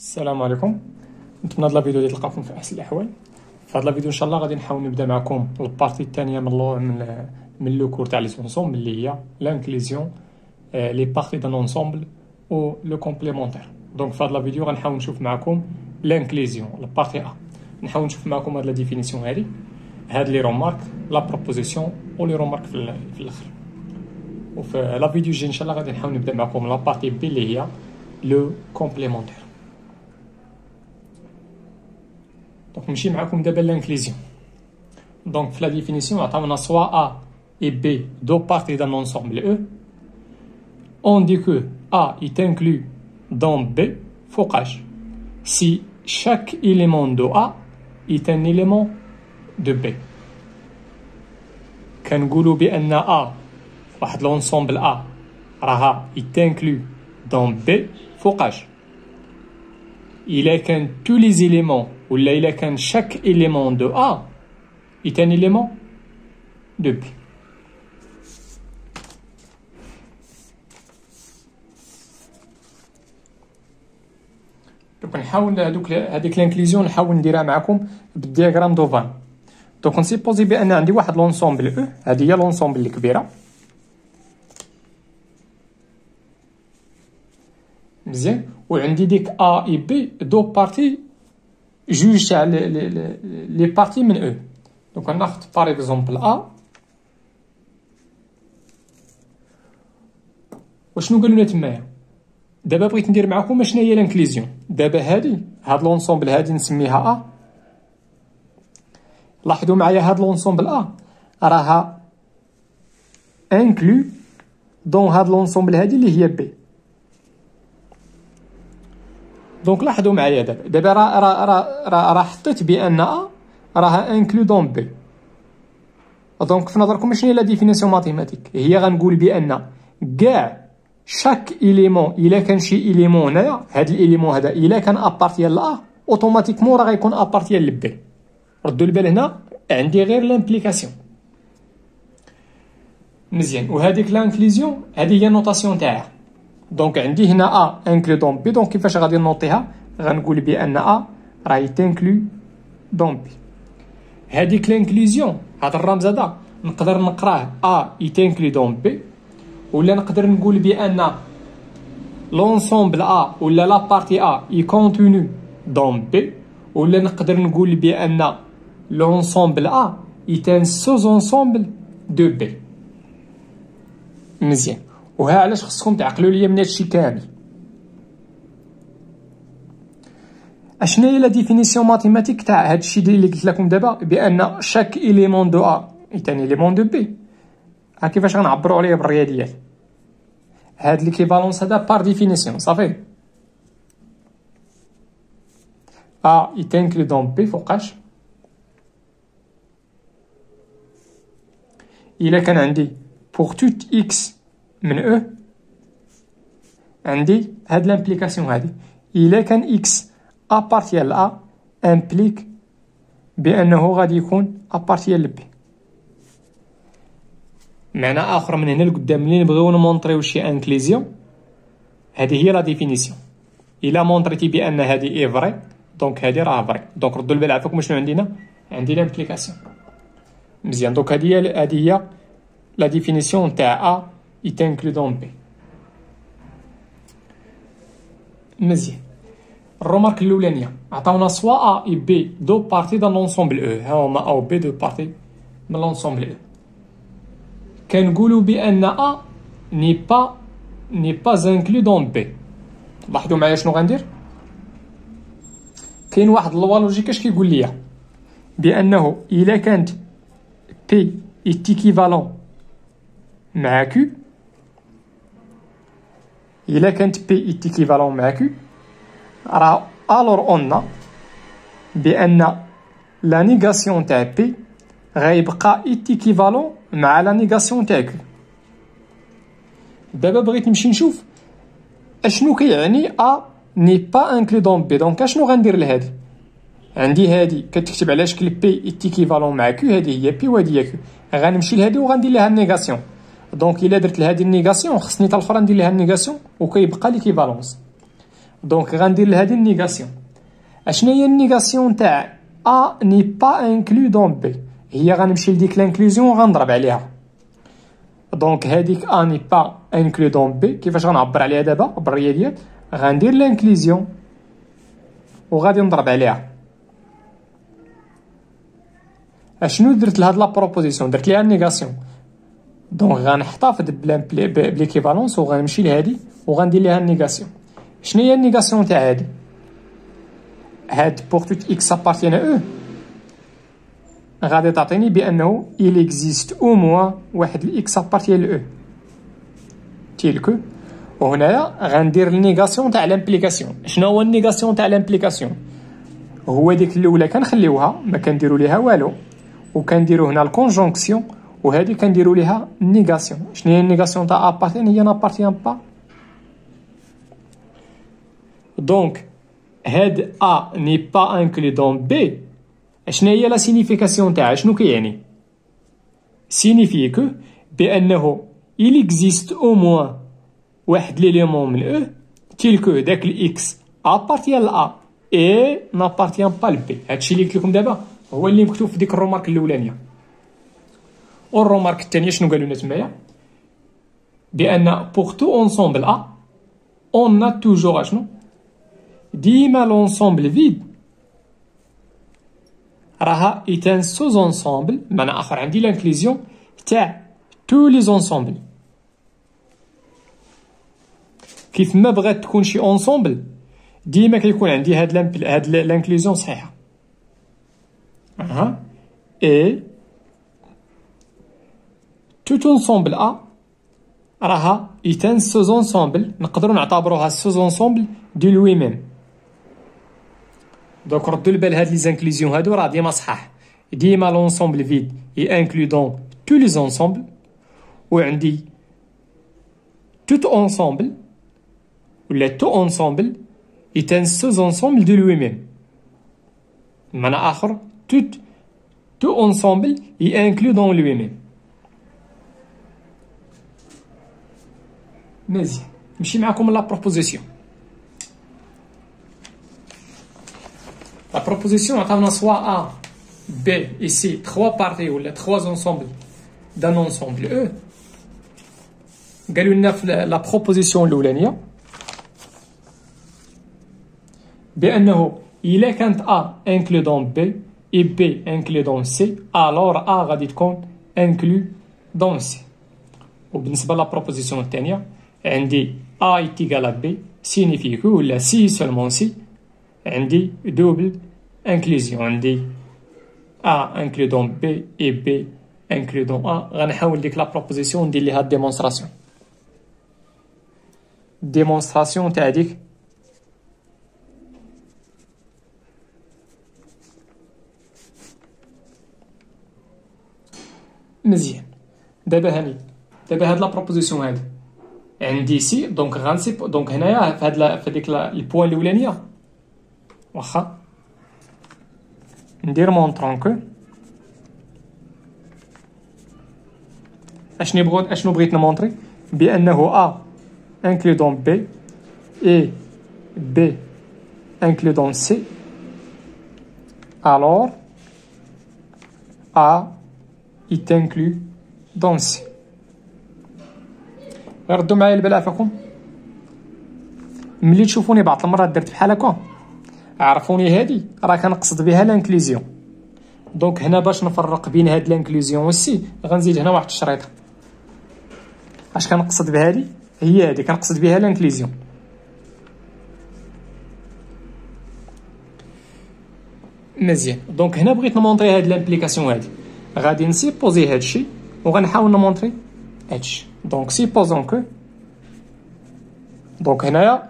السلام عليكم. نتمنى هاد الفيديو اللي تلقاكم في أحسن الأحوال. في هاد الفيديو إن شاء الله غادي نحاول نبدأ معكم ال partie الثانية من le من من le cours تاع les ensembles اللي هي l'inclusion les parties d'un ensemble و le complémentaire donc في هاد الفيديو غنحاول نشوف معكم l'inclusion ال partie A نحاول نشوف معكم هاد la définition هادي. هاد les remarques la proposition و les remarques في, في الآخر. وفي la vidéo جي إن شاء الله غادي نحاول نبدأ معكم la partie B اللي هي لو كومبليمونتير دونك نمشي معكم دابا لانكليزيون دونك في لا ديفينيسيون عطاونا سوا A et B deux parties d'un ensemble E on dit que A est inclus dans B focage si chaque élément de A est un élément de B كنقولوا بان A واحد l'ensemble A راها est inclus dans B focage il a qu'un tous les éléments a qu'un chaque élément de A est un élément de B. donc نحاول هذوك هذيك l'inclusion نحاول نديرها معكم بال diagramme de Venn donc ن supposer بان عندي واحد l'ensemble E هذه هي l'ensemble الكبيره مزيان وعندي ديك A et B deux parties جوج تاع les parties من E donc ناخذ par exemple A وشنو قالوا لنا تمايا دابا بغيت ندير معكم شنو هي l'inclusion دابا هادي هاد l'ensemble هادي نسميها A لاحظوا معايا هاد l'ensemble A راها inclus dans هاد l'ensemble هادي اللي هي B donc لاحظوا معايا دابا دابا راه راه راه حطيت بان A راها inclus dans B donc في نظركم شنو هي la définition mathématique هي غنقول بان كاع chaque élément الا كان شي élément هنايا هاد ال élément هذا الا كان appartient ل A automatiquement راه غيكون appartient ل B ردوا البال هنا عندي غير l'implication مزيان وهذيك l'inclusion هذه هي ال notation تاعها donc عندي هنا A inclus dans B donc كيفاش غادي noter ها؟ غنقول بأن A راهي inclus dans B هذيك l'inclusion هذا الرمز هذا نقدر نقراه. A est inclus dans B ولا نقدر نقول بأن l'ensemble A ولا la partie A est contenue dans B ولا نقدر نقول بأن l'ensemble A est un sous-ensemble de B مزيان. وها علاش خصكم تعقلوا ليا من هادشي كامل. اشنا هي la définition mathématique تاع هادشي اللي قلت لكم دابا؟ بأن chaque élément de A est un élément de B ها كيفاش غنعبروا عليه بالرياضيات؟ هاد l'équivalence هذا par définition صافي؟ A est inclus dans B فوقاش؟ إلا كان عندي pour tout x من E عندي هاد l'implication هادي. إلا كان x appartient ل A implique بأنه غادي يكون appartient ل B معنى آخر من هنا لقدام ملي نبغيو ن montrer يو شي inclusion هذه هي la définition. إلا montrer يتي بأن هذه est vraie donc هذه راه vraie donc ردوا البال عافاكم شنو عندنا؟ عندي l'implication. مزيان. donc هذه هي هذه هي la définition تاع A dans B مزيان ال remarque الاولانيه عطاونا soit A et B deux parties d'un ensemble E ها هما و B deux parties من l'ensemble E كنقولوا بان A n'est pas n'est pas inclus dans B لاحظوا معايا شنو غندير كاين واحد ال loi logique اش كيقول ليا بانه الا كانت P équivalente مع Q الا كانت P équivalente مع Q راه alors اون بان la négation تاع P غيبقى équivalente مع la négation تاع Q دابا بغيت نمشي نشوف اشنو كيعني A n'est pas inclus dans B donc اشنو غندير لهادي عندي هادي كتكتب على شكل P équivalente مع Q هادي هي P وهادي هي Q غنمشي لهادي وغندير لها ال négation donc الا درت لهادي ال négation خصني حتى الاخرى ندير لها ال négation وكيبقى l'équivalence donc غندير لهادي ال négation اشنا هي ال négation تاع A n'est pas inclus dans B هي غنمشي لديك l'inclusion وغنضرب عليها donc هاديك A n'est pas inclus dans B كيفاش غنعبر عليها دابا بالرياضيات غندير l'inclusion وغادي نضرب عليها اشنو درت لهاد la proposition درت ليها négation donc غنحتفظ ب l'équivalence وغنمشي لهادي وغندير ليها ال négation شنو هي ال négation تاع هادي هاد pour tout x appartient à E غادي تعطيني بانه il existe au moins واحد ال x appartient à E tel que وهنايا غندير ال négation تاع l'implication شنو هو ال négation تاع l'implication هو ديك الاولى كنخليوها ما كنديرو ليها والو وكنديرو هنا ال conjonction وهذه كنديرو ليها négation شنو هي ال négation تاع appartient هي n'appartient pas donc هاد A n'est pas inclus dans B شنو هي la signification تاعها شنو كيعني signifie que بانه il existe au moins واحد l'élément من E tel que داك ال x appartient ل A et n'appartient pas ل B هادشي اللي قلت لكم دابا هو اللي مكتوب في ديك ال remarque الاولانيه وال remarque الثانية شنو قالوا لنا تمايا بان pour tout ensemble A on a toujours اشنو ديما l'ensemble vide راها est un sous-ensemble بمعنى اخر عندي l'inclusion تاع tous les ensembles كيف ما بغات تكون شي ensemble ديما كيكون عندي هاد هاد l'inclusion صحيحه أها et tout ensemble A راها est un sous-ensemble نقدروا نعتبروها sous-ensemble de lui-même donc ردوا البال هاد les inclusions هادو راه ديما صحاح ديما l'ensemble vide est inclus dans tous les ensembles وعندي tout ensemble ولا tout ensemble est un sous-ensemble de lui-même بمعنى اخر tout tout ensemble est inclus dans lui-même مزيان نمشي معاكم la proposition la proposition عطاونا soit A B et C trois parties ولا trois ensembles d'un ensemble E قالوا لنا في la proposition الاولانيه بانه الا كانت A inclus dans B et B inclus dans C alors A غادي تكون inclus dans C وبالنسبه la proposition الثانية عندي A est égal à B signifie que ولا si seulement si عندي double inclusion. عندي A inclus dans B et B inclus dans A. غنحاول ديك la proposition ندير ليها démonstration démonstration تاع ديك مزيان دابا هاني دابا هاد la proposition هادي عندي سي donc غنسي donc هنايا في هاد في ديك ال point الاولانيه واخا ندير montrons que اشني بغيت اشنو بغيت نمونطري بانه A inclus dans B et B inclus dans C alors A est inclus dans C. ردوا معايا البال عفاكم. ملي تشوفوني بعض المرات درت بحال هكا عرفوني هادي راه كنقصد بها l'inclusion donc هنا باش نفرق بين هاد l'inclusion وال C غنزيد هنا واحد الشريطة. اش كنقصد بهادي؟ هي هادي كنقصد بها l'inclusion مزيان. donc هنا بغيت نمونطري هاد l'implication هادي. غادي نسيبوزي هادشي وغنحاول نمونطري هادشي. دونك supposons que donc هنايا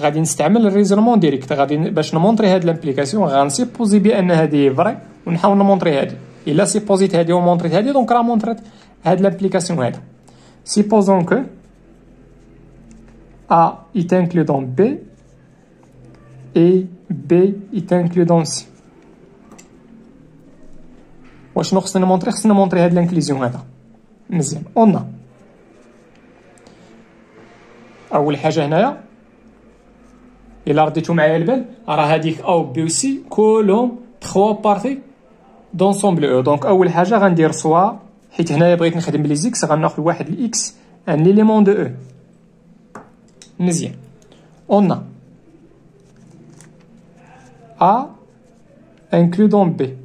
غادي نستعمل ال raisonnement direct غادي باش نمونطري هاد l'implication غنسيبوزي بان هادي vraie ونحاول نمونطري هادي الا سيبوزيت هادي ومونطريت هادي donc راه مونطريت هاد l'implication هادا supposons que A est inclus dans B et B est inclus dans C. واشنو خصنا نمونطري خصنا نمونطري هاد l'inclusion هذا مزيان on أول حاجة هنايا. إلا رديتو معايا البال راه هذيك A B C كلهم trois parties d'un ensemble E. donc أول حاجة غندير soit حيت هنايا بغيت نخدم les x غنأخذ واحد ال x un élément de E مزيان. on A inclus dans B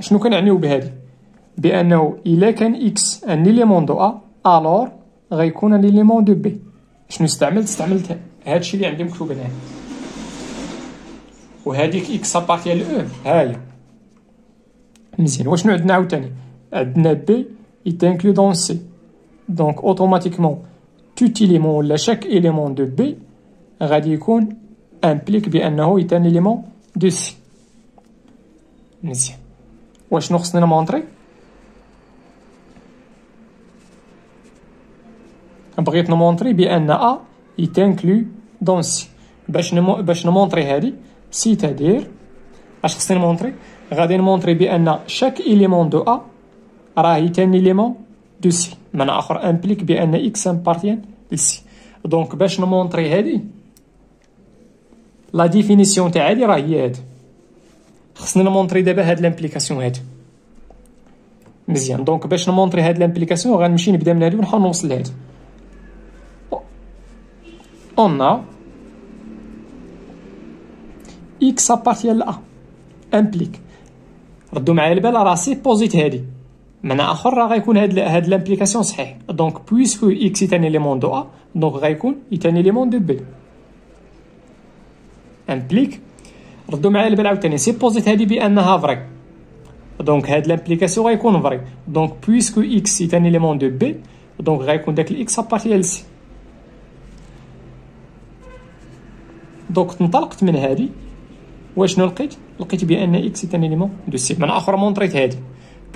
شنو كنعنيو بهادي؟ بأنه إلا كان x un élément de A alors غيكون l'élément de B. شنو استعملت استعملت هادشي اللي عندي مكتوب هنا. وهذيك x appartient ل E. هاهي. مزيان. واشنو عندنا عاوتاني؟ عندنا B est inclus dans C donc automatiquement tout élément ولا chaque élément de B غادي يكون implique بأنه est un élément de C مزيان. واشنو خصني نمونطري؟ بغيت نمونطري بأن A est inclus dans C باش نمو باش نمونطري هادي c'est-à-dire اش خصني نمونطري غادي نمونطري بان chaque élément de A راه est un élément de C معنى اخر implique بان x appartient ل C donc باش نمونطري هادي la définition تاع هادي راه هي هادي خصني نمونطري دابا هاد l'implication هادي مزيان donc باش نمونطري هاد l'implication غنمشي نبدا من هادي ونحاول نوصل لهادي on a x appartient à A implique ردوا معايا البال راه سيبوزيت هادي. معنى آخر راه غيكون هاد هاد l'implication صحيح. donc puisque x est un élément de A donc غيكون est un élément de B implique ردوا معايا البال عاوتاني سيبوزيت هادي بأنها vraie donc هاد l'implication غيكون vraie donc puisque x est un élément de B donc غيكون داك ال x appartient ل C donc انطلقت من هادي. واشنو لقيت؟ لقيت بأن x est un élément de C معنى آخر مونطريت هادي.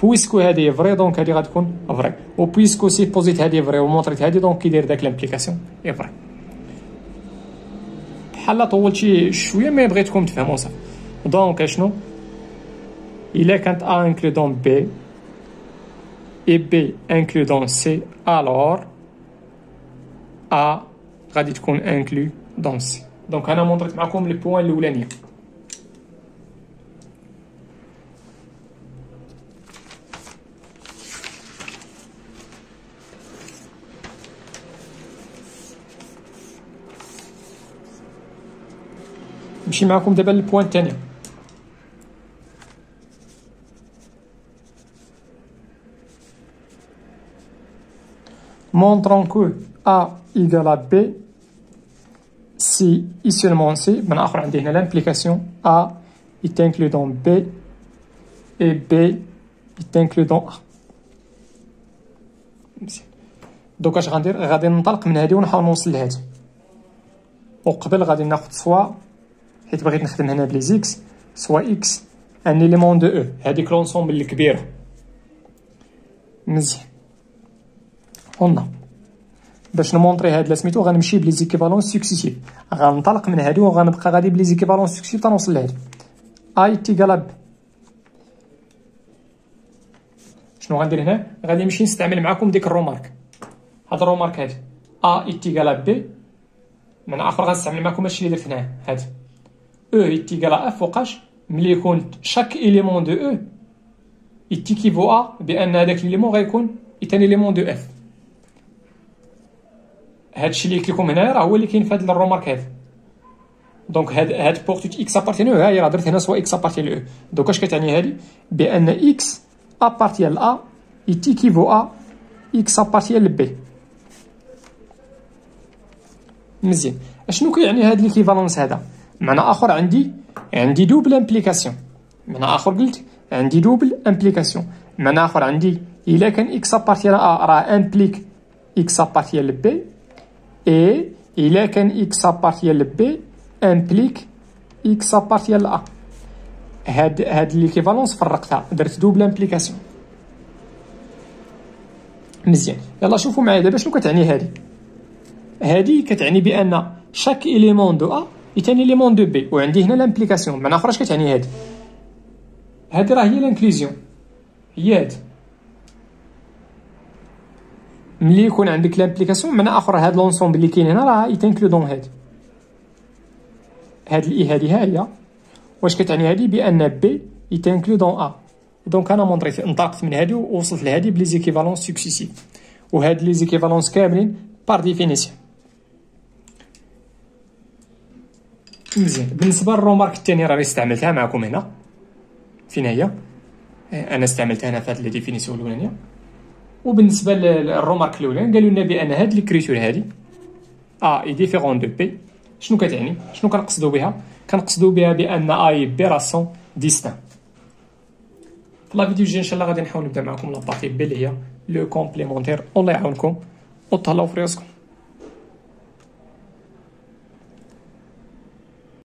puisque هادي vraie donc هادي غتكون vraie و puisque سوبوزيت هادي vraie ومونطريت هادي donc كيدير داك l'implication est vraie بحال طولت شي شوية mais بغيتكم تفهموا صافي. donc اشنو الا كانت A inclus dans B et B inclus dans C alors A غادي تكون inclus dans C donc أنا مونطريت معكم le point الاولانيه نمشي معكم دابا لل point الثاني montrons que A égale à B et seulement si ben après on a l'implication A est inclus dans B et B est inclus dans A. donc اش غندير غادي ننطلق من هادي ونحاول نوصل لهادي وقبل غادي ناخد soit حيت بغيت نخدم هنا ب les x soit x un élément de E هذيك l'ensemble الكبيرة. مزيان. قلنا باش نمونطري هاد سميتو غنمشي ب les équivalences successives غنطلق من هادي وغنبقى غادي ب les équivalences successives تنوصل لهادي. A est égal à B شنو غندير هنا؟ غادي نمشي نستعمل معكم ديك ال remarque. هاد ال remarque هادي. A est égal à B معنى آخر غنستعمل معكم هادشي اللي درت هنا هادي. E est égal à F وقتاش ملي يكون élément de E est équivaut à بأن هذاك l'élément غيكون un élément de F. هادشي اللي لكم هنا راه هو اللي كاين في هاد ال remarque هذا donc هاد هاد pour tout x appartient à E ها هي راه درت هنا soit x appartient à E donc اش كتعني هادي؟ بأن x appartient à A est équivaut à x appartient ل B مزيان. أشنو كيعني هاد l'équivalence هذا؟ معنى آخر عندي عندي double implication معنى آخر قلت عندي double implication معنى آخر عندي إلا كان x appartient à A راه implique x appartient ل B et الا كان x appartient ل B implique x appartient ل A هاد هاد l'équivalence فرقتها درت double implication مزيان يلا شوفوا معايا دابا شنو كتعني هادي؟ هادي كتعني بأن chaque élément de A est un élément de B وعندي هنا l'implication معنى أخرى اش كتعني هادي. هادي راه هي l'inclusion هي هادي. ملي يكون عندك l'implication معنى آخر هاد l'ensemble اللي كاين هنا راه est inclus dans هاد. هاد الإي هادي ها هي. واش كتعني هادي؟ بأن B est inclus dans A. donc أنا مونطريت انطلقت من هادي ووصلت لهادي ب les équivalences successives وهاد les équivalences كاملين par définition مزيان. بالنسبة لل remarque الثاني راني استعملتها معكم هنا. فين هي؟ أنا استعملتها هنا في هاد la définition الأولانية. وبالنسبة لل remarque الاولاني قالوا لنا بأن هاد l'écriture هادي A est différent de B شنو كتعني؟ شنو كنقصدوا بها؟ كنقصدوا بها بأن A et B راه sont distincts في la vidéo الجاي إن شاء الله غادي نحاول نبدأ معكم la partie B اللي هي le complémentaire. الله يعاونكم. وتهلاو في راسكم